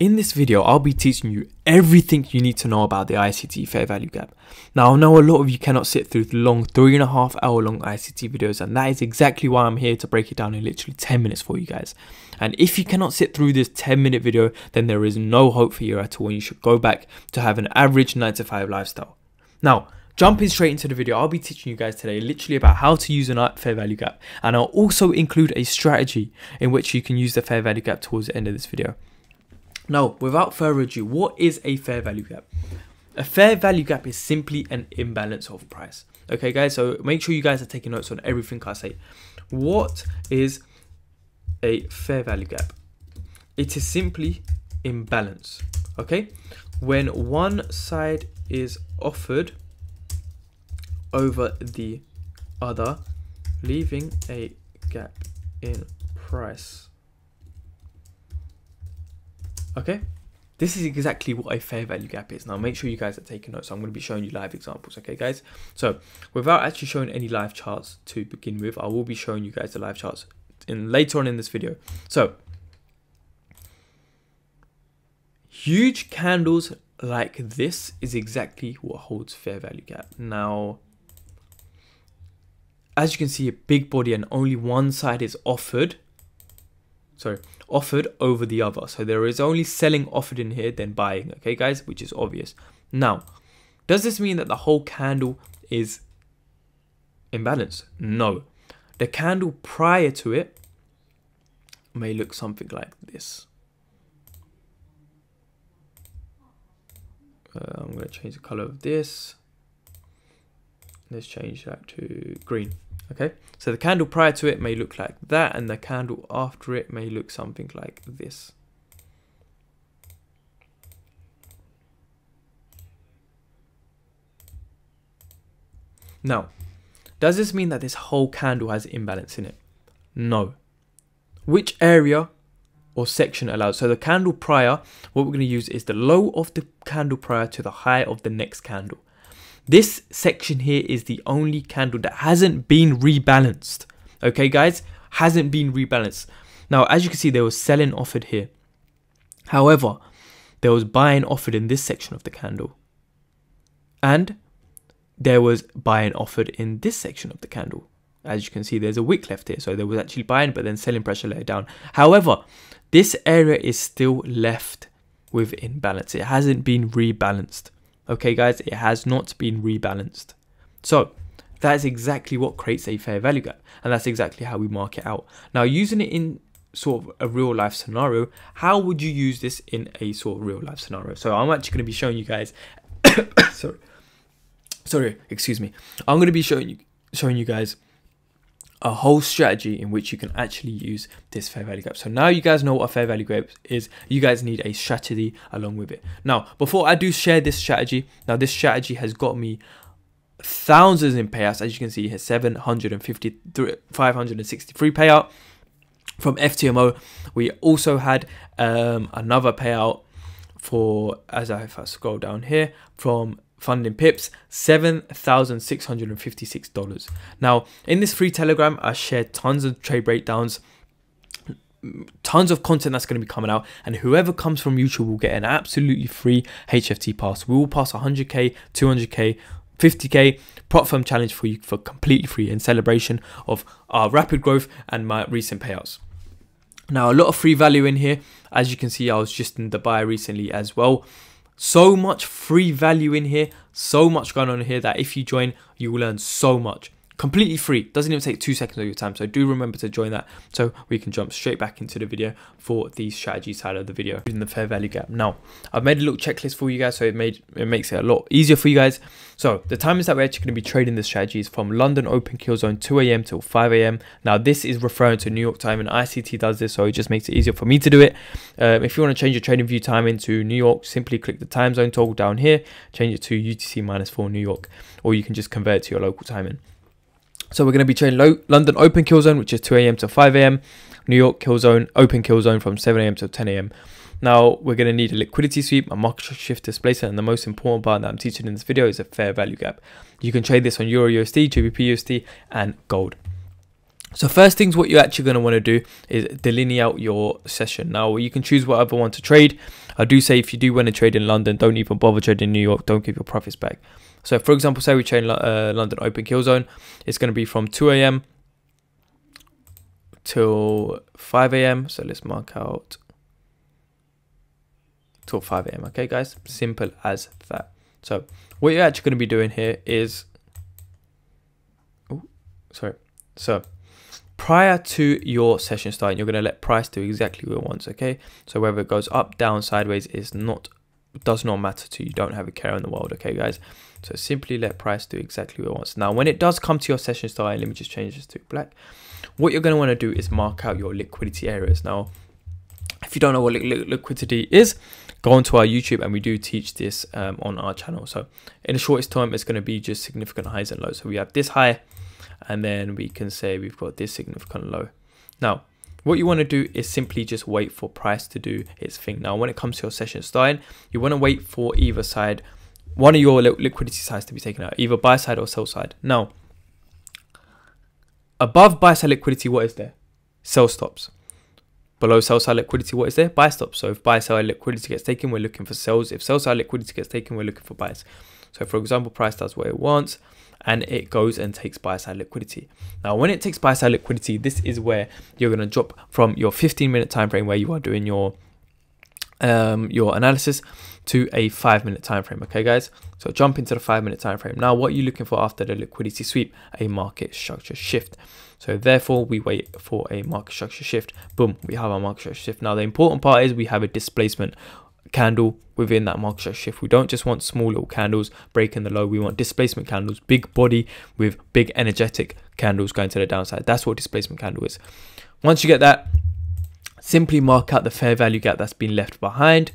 in this video, I'll be teaching you everything you need to know about the ICT fair value gap. Now, I know a lot of you cannot sit through the long three and a half hour long ICT videos, and that is exactly why I'm here to break it down in literally 10 minutes for you guys. And if you cannot sit through this 10 minute video, then there is no hope for you at all, and you should go back to have an average 9 to 5 lifestyle. Now, Jumping straight into the video, I'll be teaching you guys today literally about how to use an fair value gap and I'll also include a strategy in which you can use the fair value gap towards the end of this video. Now, without further ado, what is a fair value gap? A fair value gap is simply an imbalance of price. Okay, guys, so make sure you guys are taking notes on everything I say. What is a fair value gap? It is simply imbalance. Okay, when one side is offered over the other, leaving a gap in price. Okay, this is exactly what a fair value gap is. Now make sure you guys are taking notes. I'm going to be showing you live examples, okay guys? So without actually showing any live charts to begin with, I will be showing you guys the live charts in later on in this video. So huge candles like this is exactly what holds fair value gap. Now as you can see a big body and only one side is offered sorry offered over the other. So there is only selling offered in here than buying okay guys? Which is obvious. Now does this mean that the whole candle is imbalanced? No. The candle prior to it may look something like this. Uh, I'm going to change the color of this. Let's change that to green okay? So the candle prior to it may look like that and the candle after it may look something like this. Now does this mean that this whole candle has imbalance in it? No. Which area or section allows so the candle prior what we're going to use is the low of the candle prior to the high of the next candle this section here is the only candle that hasn't been rebalanced. Okay, guys, hasn't been rebalanced. Now, as you can see, there was selling offered here. However, there was buying offered in this section of the candle. And there was buying offered in this section of the candle. As you can see, there's a wick left here. So there was actually buying, but then selling pressure later down. However, this area is still left with imbalance. It hasn't been rebalanced. Okay, guys, it has not been rebalanced. So that is exactly what creates a fair value gap. And that's exactly how we mark it out. Now, using it in sort of a real life scenario, how would you use this in a sort of real life scenario? So I'm actually going to be showing you guys, sorry, sorry, excuse me. I'm going to be showing you, showing you guys a whole strategy in which you can actually use this fair value gap. So now you guys know what a fair value gap is. You guys need a strategy along with it. Now, before I do share this strategy, now this strategy has got me thousands in payouts. As you can see here, 753, 563 payout from FTMO. We also had um, another payout for, as I, if I scroll down here, from funding pips $7,656. Now, in this free Telegram, I share tons of trade breakdowns, tons of content that's going to be coming out, and whoever comes from YouTube will get an absolutely free HFT pass. We will pass 100k, 200k, 50k prop firm challenge for you for completely free in celebration of our rapid growth and my recent payouts. Now, a lot of free value in here. As you can see, I was just in Dubai recently as well. So much free value in here, so much going on here that if you join, you will learn so much completely free. Doesn't even take two seconds of your time so do remember to join that so we can jump straight back into the video for the strategy side of the video. In the fair value gap. Now i've made a little checklist for you guys so it made it makes it a lot easier for you guys. So the time is that we're actually going to be trading the strategies from london open kill zone 2 a.m till 5 a.m now this is referring to new york time and ict does this so it just makes it easier for me to do it. Um, if you want to change your trading view time into new york simply click the time zone toggle down here change it to utc minus 4 new york or you can just convert to your local time timing so we're going to be trading London open kill zone, which is 2 a.m. to 5 a.m. New York kill zone, open kill zone from 7 a.m. to 10 a.m. Now we're going to need a liquidity sweep, a market shift displacement, and the most important part that I'm teaching in this video is a fair value gap. You can trade this on Euro USD, GBP USD, and gold. So first things what you're actually going to want to do is delineate out your session. Now you can choose whatever one to trade. I do say if you do want to trade in London, don't even bother trading in New York. Don't give your profits back. So, for example, say we trade uh, London Open Kill Zone, it's going to be from 2 a.m. till 5 a.m. So let's mark out till 5 a.m. Okay, guys, simple as that. So, what you're actually going to be doing here is, oh, sorry. So, prior to your session starting, you're going to let price do exactly what it wants. Okay, so whether it goes up, down, sideways is not does not matter to you. you. Don't have a care in the world. Okay, guys. So simply let price do exactly what it wants. Now, when it does come to your session style, let me just change this to black. What you're going to want to do is mark out your liquidity areas. Now, if you don't know what li li liquidity is, go onto our YouTube and we do teach this um, on our channel. So in the shortest time, it's going to be just significant highs and lows. So we have this high and then we can say we've got this significant low. Now, what you want to do is simply just wait for price to do its thing. Now, when it comes to your session starting, you want to wait for either side one of your liquidity sides to be taken out, either buy side or sell side. Now, above buy side liquidity, what is there? Sell stops. Below sell side liquidity, what is there? Buy stops. So if buy side liquidity gets taken, we're looking for sells. If sell side liquidity gets taken, we're looking for buys. So for example, price does what it wants and it goes and takes buy side liquidity. Now, when it takes buy side liquidity, this is where you're going to drop from your 15 minute time frame where you are doing your um, your analysis to a five minute time frame. Okay, guys. So jump into the five minute time frame. Now, what are you looking for after the liquidity sweep? A market structure shift. So therefore, we wait for a market structure shift. Boom, we have our market structure shift. Now, the important part is we have a displacement candle within that market structure shift. We don't just want small little candles breaking the low. We want displacement candles, big body with big energetic candles going to the downside. That's what displacement candle is. Once you get that, simply mark out the fair value gap that's been left behind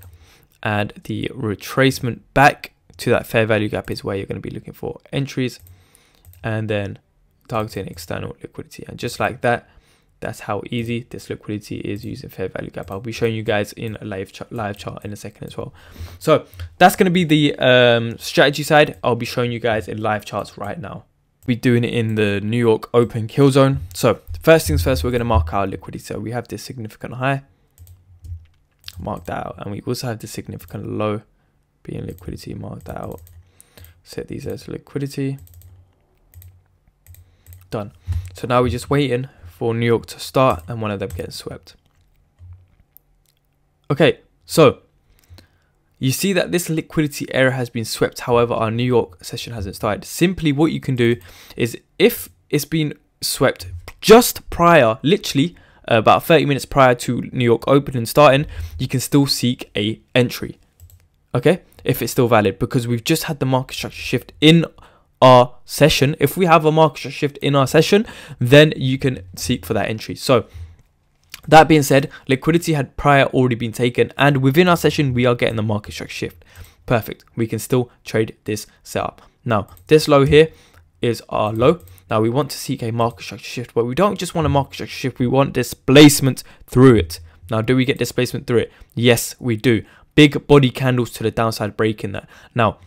and the retracement back to that fair value gap is where you're going to be looking for entries and then targeting external liquidity. And just like that that's how easy this liquidity is using fair value gap. I'll be showing you guys in a live chart live chart in a second as well. So that's going to be the um, strategy side. I'll be showing you guys in live charts right now be doing it in the new york open kill zone so First things first, we're going to mark our liquidity. So we have this significant high, mark that out. And we also have the significant low being liquidity, mark that out. Set these as liquidity. Done. So now we're just waiting for New York to start and one of them getting swept. Okay, so you see that this liquidity area has been swept. However, our New York session hasn't started. Simply what you can do is if it's been swept just prior, literally uh, about 30 minutes prior to New York Open and starting, you can still seek a entry. Okay, if it's still valid, because we've just had the market structure shift in our session. If we have a market shift in our session, then you can seek for that entry. So that being said, liquidity had prior already been taken, and within our session, we are getting the market structure shift. Perfect. We can still trade this setup. Now, this low here is our low. Now we want to seek a market structure shift, but we don't just want a market structure shift, we want displacement through it. Now, do we get displacement through it? Yes, we do. Big body candles to the downside breaking that. Now,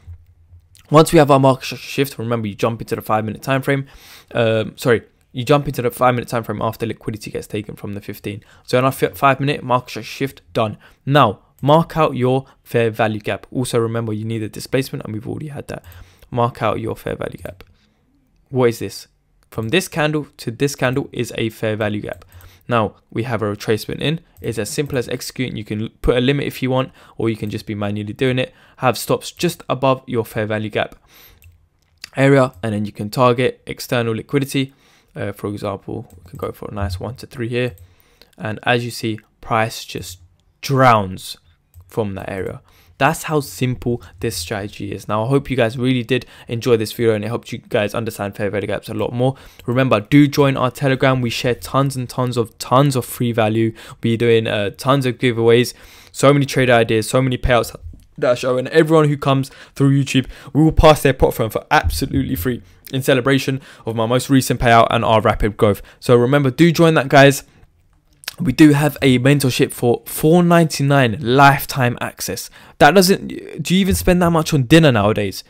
once we have our market structure shift, remember you jump into the five minute time frame. Um, sorry, you jump into the five minute time frame after liquidity gets taken from the 15. So in our five minute market shift, done. Now, mark out your fair value gap. Also remember you need a displacement and we've already had that. Mark out your fair value gap what is this? From this candle to this candle is a fair value gap. Now we have a retracement in. It's as simple as executing. You can put a limit if you want, or you can just be manually doing it. Have stops just above your fair value gap area, and then you can target external liquidity. Uh, for example, we can go for a nice one to three here. And as you see, price just drowns from that area. That's how simple this strategy is. Now, I hope you guys really did enjoy this video and it helped you guys understand fair value gaps a lot more. Remember, do join our Telegram. We share tons and tons of tons of free value. We're doing uh, tons of giveaways, so many trade ideas, so many payouts that show, and everyone who comes through YouTube, we will pass their prop firm for absolutely free in celebration of my most recent payout and our rapid growth. So remember, do join that, guys. We do have a mentorship for 4.99 lifetime access. That doesn't do you even spend that much on dinner nowadays?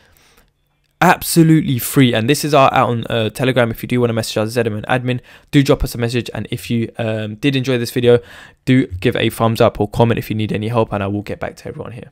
Absolutely free. And this is our out on uh, telegram. If you do want to message us Zedman admin do drop us a message. And if you um, did enjoy this video do give a thumbs up or comment if you need any help and i will get back to everyone here